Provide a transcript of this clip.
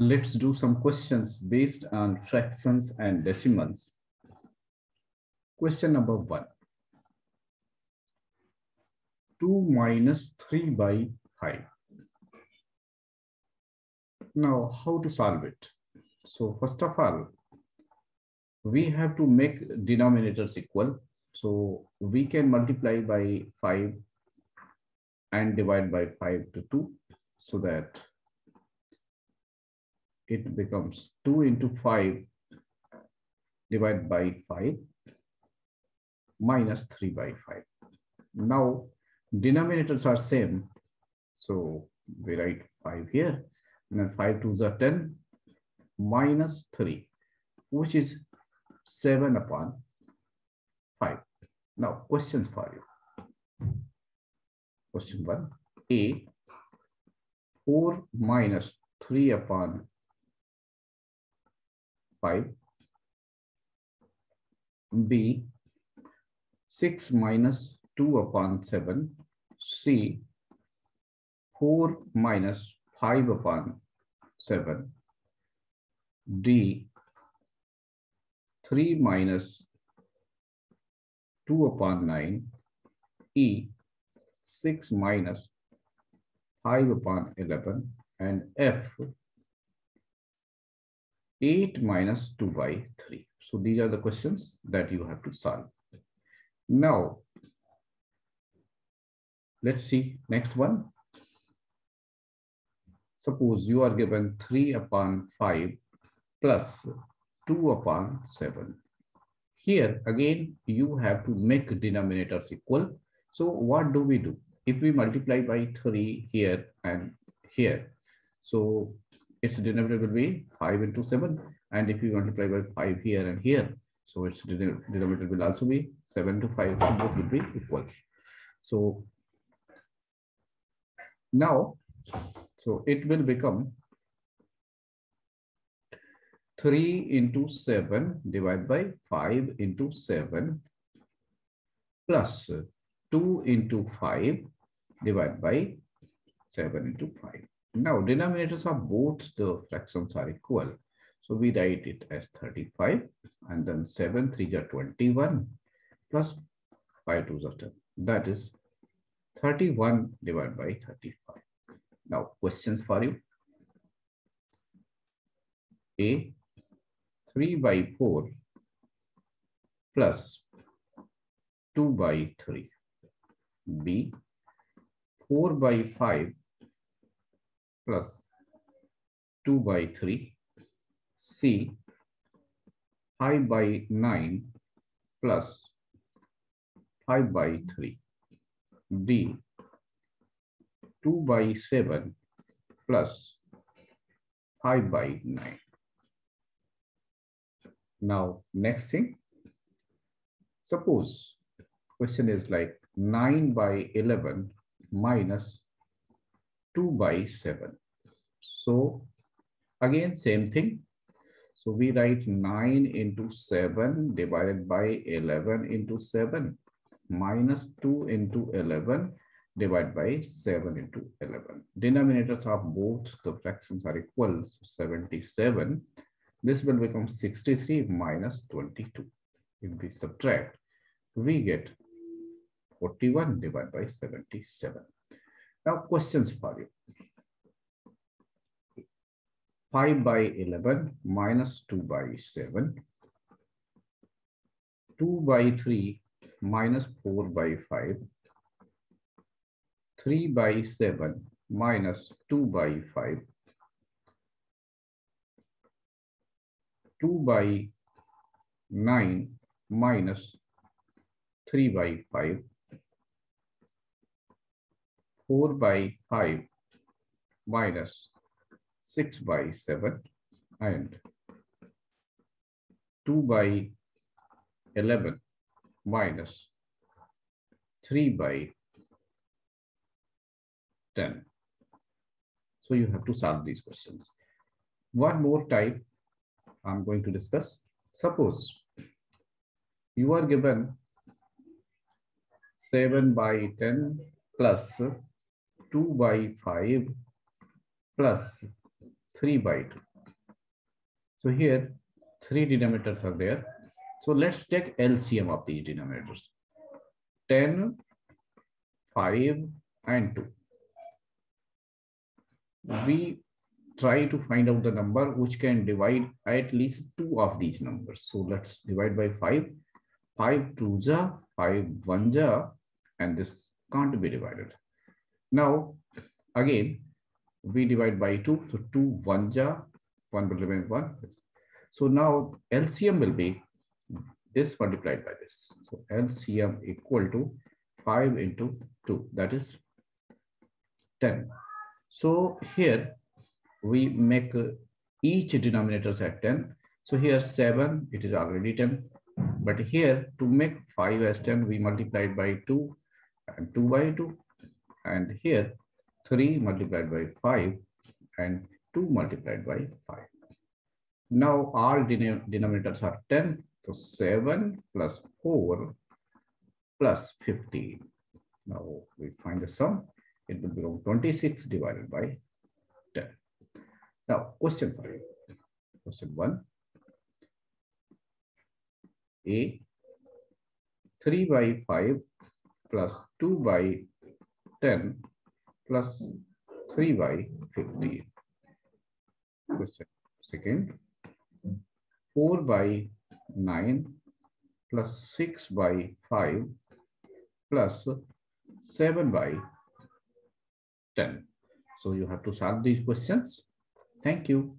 Let's do some questions based on fractions and decimals. Question number one. 2 minus 3 by 5. Now, how to solve it? So first of all, we have to make denominators equal. So we can multiply by 5 and divide by 5 to 2 so that it becomes 2 into 5 divided by 5 minus 3 by 5. Now, denominators are same. So we write 5 here, and then 5 twos are 10 minus 3, which is 7 upon 5. Now, questions for you. Question 1. A, 4 minus 3 upon 5. B, 6 minus 2 upon 7. C, 4 minus 5 upon 7. D, 3 minus 2 upon 9. E, 6 minus 5 upon 11. And F, 8 minus 2 by 3. So these are the questions that you have to solve. Now, let's see next one. Suppose you are given 3 upon 5 plus 2 upon 7. Here again, you have to make denominators equal. So what do we do? If we multiply by 3 here and here, so its denominator will be 5 into 7. And if we multiply by 5 here and here, so its denominator will also be 7 to 5, so both will be equal. So now, so it will become 3 into 7 divided by 5 into 7 plus 2 into 5 divided by 7 into 5. Now, denominators of both the fractions are equal. So we write it as 35 and then 7 3 are 21 plus 5 2 are 10. That is 31 divided by 35. Now, questions for you. A, 3 by 4 plus 2 by 3. B, 4 by 5 plus 2 by 3. C, 5 by 9 plus 5 by 3. D, 2 by 7 plus 5 by 9. Now, next thing, suppose question is like 9 by 11 minus 2 by 7. So again, same thing. So we write 9 into 7 divided by 11 into 7 minus 2 into 11 divided by 7 into 11. Denominators of both the fractions are equal, so 77. This will become 63 minus 22. If we subtract, we get 41 divided by 77. Now questions for you. 5 by 11 minus 2 by 7. 2 by 3 minus 4 by 5. 3 by 7 minus 2 by 5. 2 by 9 minus 3 by 5. 4 by 5 minus 6 by 7 and 2 by 11 minus 3 by 10. So you have to solve these questions. One more type I'm going to discuss. Suppose you are given 7 by 10 plus 2 by 5 plus 3 by 2. So here, three denominators are there. So let's take LCM of these denominators. 10, 5, and 2. We try to find out the number which can divide at least two of these numbers. So let's divide by 5. 5 2 ja, 5 1 ja, and this can't be divided. Now, again, we divide by 2. So 2 1 ja, 1 will remain 1. So now LCM will be this multiplied by this. So LCM equal to 5 into 2, that is 10. So here we make each denominators at 10. So here 7, it is already 10. But here to make 5 as 10, we multiplied by 2 and 2 by 2. And here 3 multiplied by 5 and 2 multiplied by 5. Now all denominators are 10. So 7 plus 4 plus 15. Now we find the sum. It will become 26 divided by 10. Now question for you. Question 1. A 3 by 5 plus 2 by 10 plus 3 by 15. Question second. 4 by 9 plus 6 by 5 plus 7 by 10. So you have to solve these questions. Thank you.